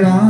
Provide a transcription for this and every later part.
ground.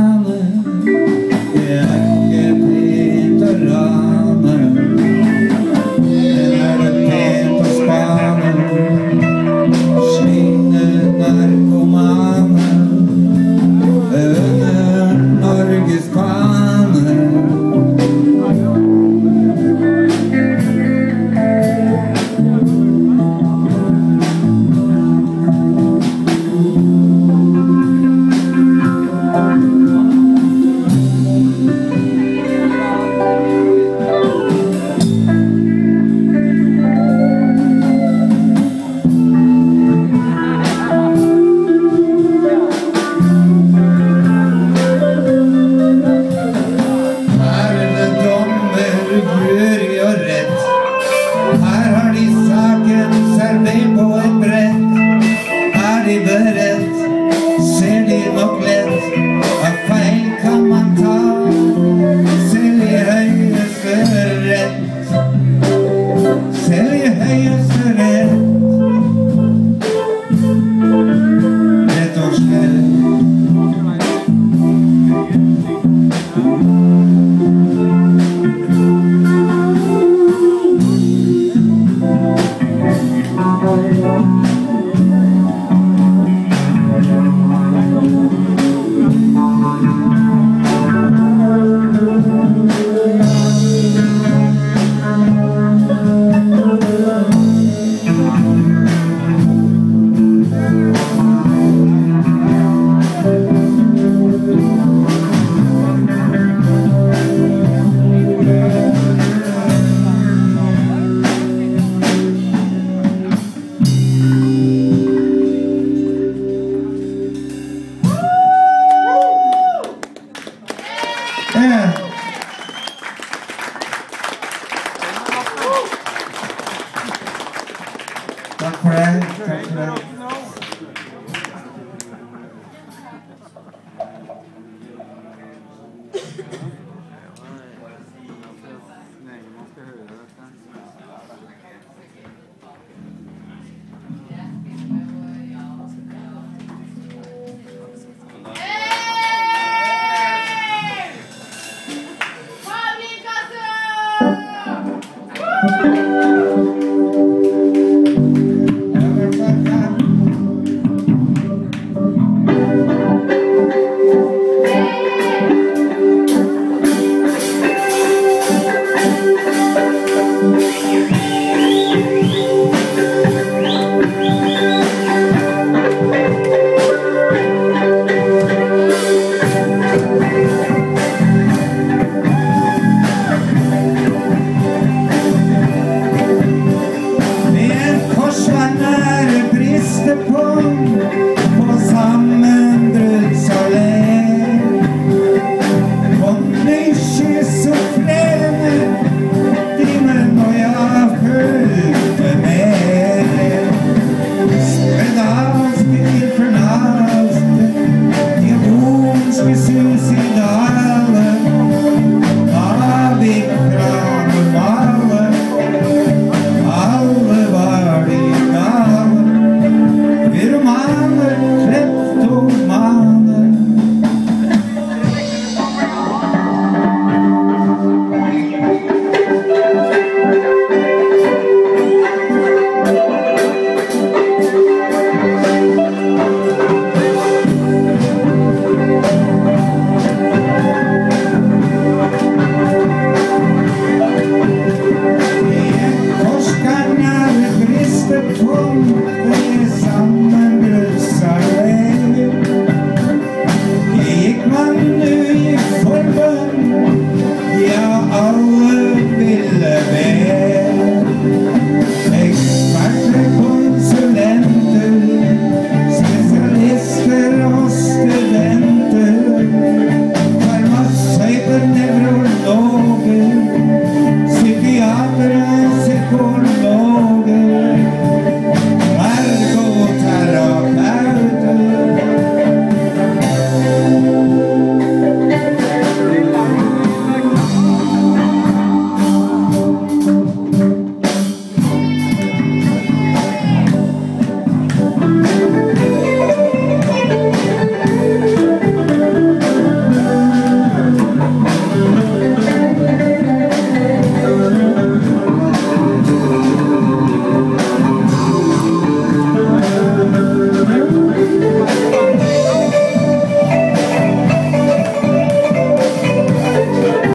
Yeah. Don't the